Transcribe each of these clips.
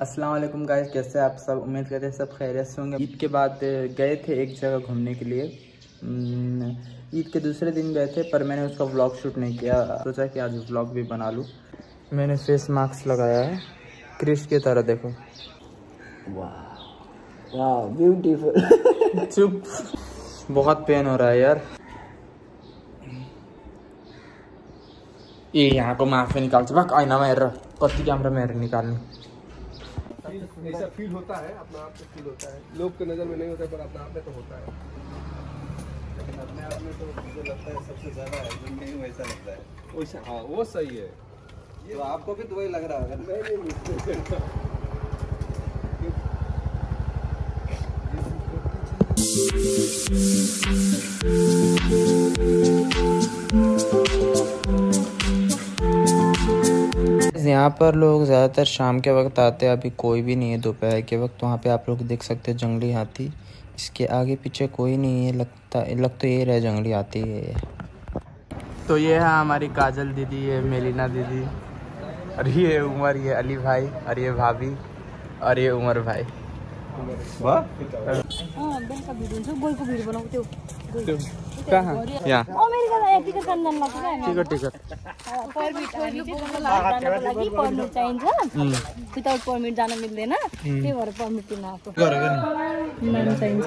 अस्सलाम वालेकुम गाइस कैसे आप सब? उम्मीद करते हैं सब खैरियत से होंगे। ईद के बाद गए थे एक जगह घूमने के लिए। ईद के दूसरे दिन गए थे पर मैंने उसका व्लॉग शूट नहीं किया। सोचा कि आज व्लॉग भी बना लूँ। मैंने फेस मास्क लगाया है। क्रिश की तरह देखो। वाह ब्यूटीफुल चुप। बहुत पेन हो रहा है यार। ये यहाँ को माफ़ी निकाल चुका आईना हेरेर कति क्यामेरामा हेरेर निकाल्ने। ऐसा फील होता है अपना आप में फील होता है। लोग के नज़र में नहीं होता पर अपने आप में तो होता है। लेकिन अपने आप में तो मुझे लगता है सबसे ज़्यादा है नहीं वैसा लगता है। वैसा हाँ वो सही है। तो आपको भी तो वही लग रहा होगा नहीं नहीं यहाँ पर लोग ज़्यादातर शाम के वक्त आते हैं अभी कोई भी नहीं है दोपहर के वक्त वहाँ पे आप लोग देख सकते हैं जंगली हाथी। इसके आगे पीछे कोई नहीं है लगता लग तो ये रहा जंगली हाथी है तो ये है हमारी काजल दीदी ये मेलिना दीदी और ये उमर ये अली भाई और ये भाभी और ये उमर भाई। वाह। बेलुका भिड हुन्छ। गोलको भिड बनाएको त्यो। कहाँ? यहाँ। टिकट जानु लाग्छ क्या। पर्मिट चाहिन्छ। विदाउट पर्मिट जान मिल्दैन। त्यही भएर पर्मिट लिन आएको। चाहिन्छ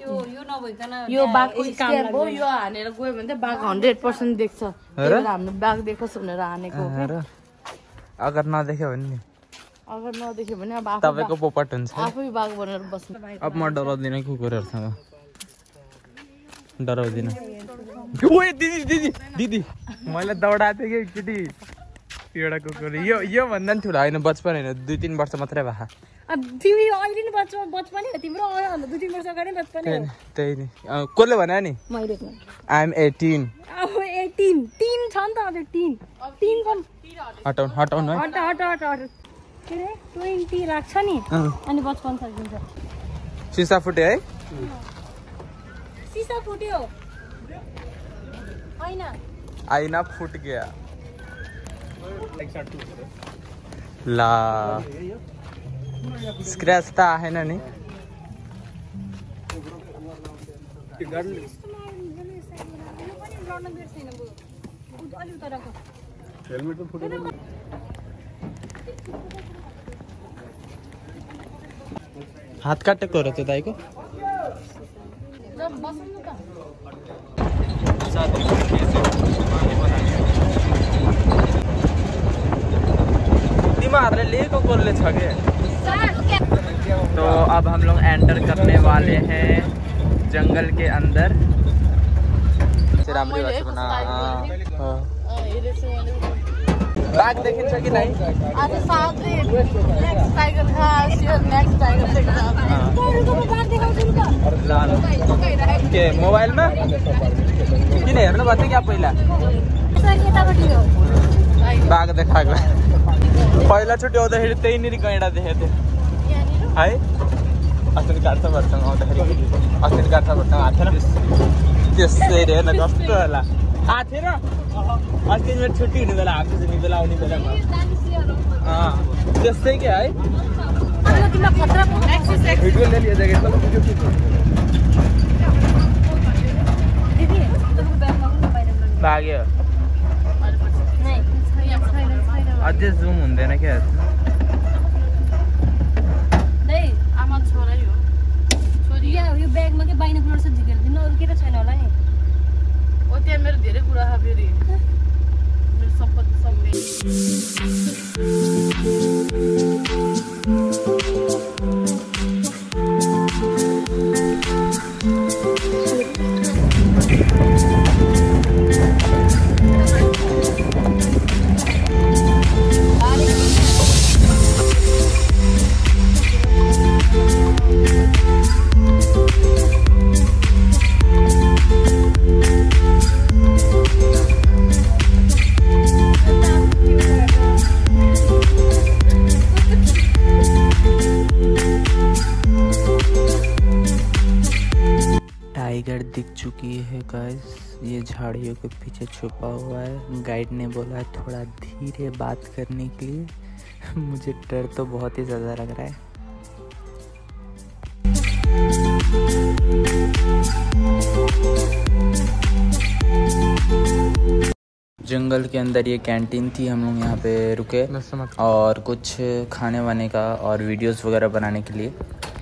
यो बाघको स्क्याम हो यो हानेर गयो भने चाहिँ बाघ हन्ड्रेड पर्सेन्ट देख्छ। हामीले बाघ देखोस् भनेर हानेको अगर नदेख्यो भने नि। अगर नदेख्यो भने अब तपाईँको पोपट हुन्छ। आफै बाघ बस्नु। अब म डराउँदिनँ कुकुरहरूसँग। डराउँदिनँ। दिदी दिदी दिदी मैले दौडाएको थिएँ कि एकचोटि। एउटा कुकुर। यो योभन्दा पनि ठुलो। होइन बचपन होइन। दुई तिन वर्ष मात्रै भए। अब तिमी अहिले नि बचपन बचपन हो तिम्रो दुई तिन वर्ष अगाडि बचपन नि त्यही नि। कसले भन्यो नि? मैले आइएम एटिन अब एटिन तिन छ नि त अझै तिन तिन छन् हटाउनु हटाउनु है। हट हट हट हट। के अरे ट्वेन्टी लाग्छ नि। अनि बचपन सकिन्छ। सिसा फुट्यो है। सिसा फुट्यो। होइन। आइना फुट गया। ला। स्क्रैच त आएन नि हेलमेट तो फुटे हात काटेको रहेछ दाइको तिमीहरूले लिएको कसले छ के तो अब हम लोग एंटर करने वाले हैं जंगल के अंदर। भाषा बना हाँ। Next tiger. के मोबाइलमा किन हेर्नु भएको थियो क्या पहिला? बाघ देखाएको पहिला छुट्टी आउँदाखेरि त्यहीँनिर गैँडा देखेको थियो है अस्ति भट्टसँग आउँदाखेरि अस्ति भट्टसँग आएको थिएन त्यसरी हेर्न कस्तो होला आएको थिएन अस्ति छुट्टी हुने बेला आएको नि बेला आउने बेलामा त्यस्तै के है वीडियो ले लिया जाएगा चलो वीडियो खींचो भाग्यो अझै जुम हुँदैन क्या आमा छोरै हो छोरी यो ब्यागमा के बाइनोकुलर छ झिकेर दिनु अरू के त छैन होला नि ओ त्यहाँ मेरो धेरै कुरा छ फेरि मेरो सम्पत्ति सबै टाइगर दिख चुकी है गाइस ये झाड़ियों के पीछे छुपा हुआ है। गाइड ने बोला है थोड़ा धीरे बात करने के लिए। मुझे डर तो बहुत ही ज़्यादा लग रहा है। जंगल के अंदर ये कैंटीन थी हम लोग यहाँ पे रुके और कुछ खाने वाने का और वीडियोस वगैरह बनाने के लिए।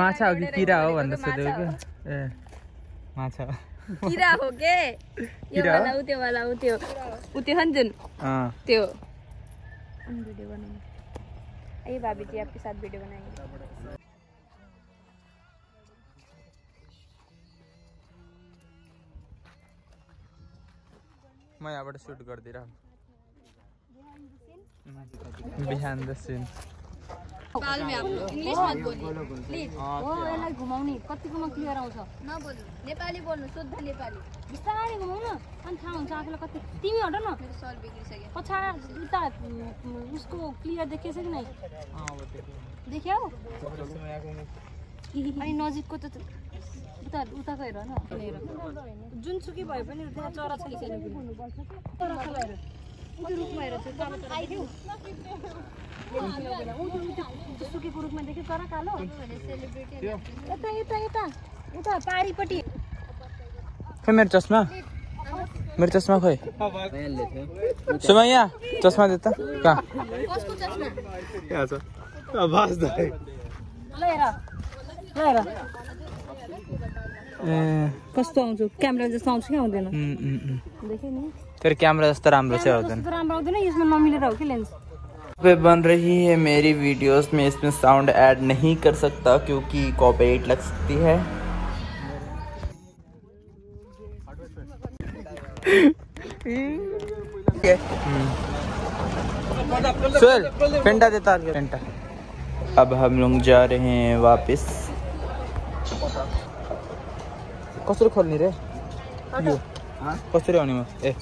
माछा हो कि किरा हो भनेर सोधेको क्या? ए माछा किरा हो के? यो किरा हो? वाला उ त्यो वाला उ त्यो उ त्यो छ नि जुन। अँ। त्यो। अनि वीडियो बनाउनु। आइए भाभी जी आपके साथ वीडियो बनाएंगे। म यहाँबाट सुट गरिदिएर बिहान द सिन। यसलाई घुमाउने। कतिकोमा क्लियर आउँछ? नबोल्नु। नेपाली बोल्नु शुद्ध नेपाली। बिस्तारै घुमाउन। अनि थाहा हुन्छ आफूलाई कति। तिमी हट न। मेरो सर बिग्रिसक्यो। पछाडि उता उसको क्लियर देखिएछ कि नै? देख्यौ। अनि नजिकको त उता उताको हेर न। जुनसुकै भए पनि त्यहाँ चरा छैन। रुखमा हेरेको थियो सुकेको रुखमा देख्यो तर कालो यता यता यता. उता पारिपट्टि खै मेरो चस्मा मेरो चस्मा खोइ सुमा यहाँ चस्मा देता? कहाँ कस्तो आउँछु? क्यामेरा जस्तो आउँछ कि आउँदैन? देखेँ नि तेरो क्यामेरा जस्तो राम्रो चाहिँ आउँदैन राम्रो आउँदैन यसमा नमिलेर हो कि लेन्स पे बन रही है मेरी वीडियोस में इसमें साउंड ऐड नहीं कर सकता क्योंकि कॉपीराइट लग सकती है। पेंटा देता पेंटा अब हम लोग जा रहे हैं वापस। कसरी खोल्ने रे। यो। कसरी आउने म ए।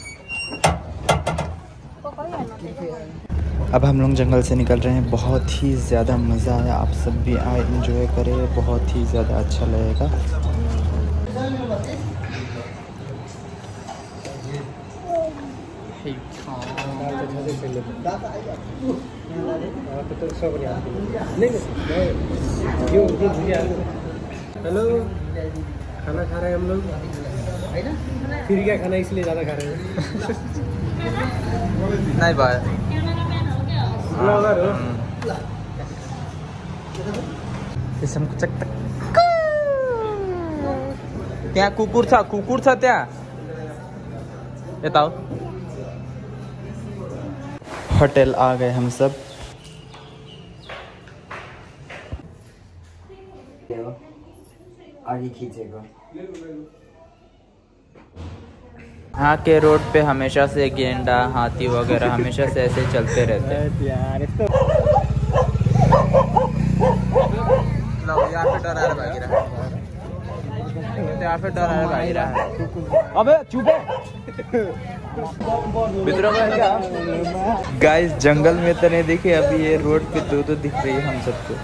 अब हम लोग जंगल से निकल रहे हैं। बहुत ही ज़्यादा मज़ा आया। आप सब भी आए इंजॉय करें। बहुत ही ज़्यादा अच्छा लगेगा। हेलो। खाना खा रहे हैं हम लोग। फिर क्या खाना इसलिए ज़्यादा खा रहे हैं। नहीं भाई। हो त्यहाँ कुकुर छ कुकुर छ त्यहाँ यता हो होटल आ गए हम सब। आगे खींचेगा। यहाँ के रोड पे हमेशा से गेंडा हाथी वगैरह हमेशा से ऐसे चलते रहते हैं। यार इसको लो यहाँ पे डरा भागी रहा है यहाँ पे डरा भागी रहा है अबे चुप। गाइस जंगल में तो नहीं दिखे अभी ये रोड पे दो दो दिख रही है हम सबको।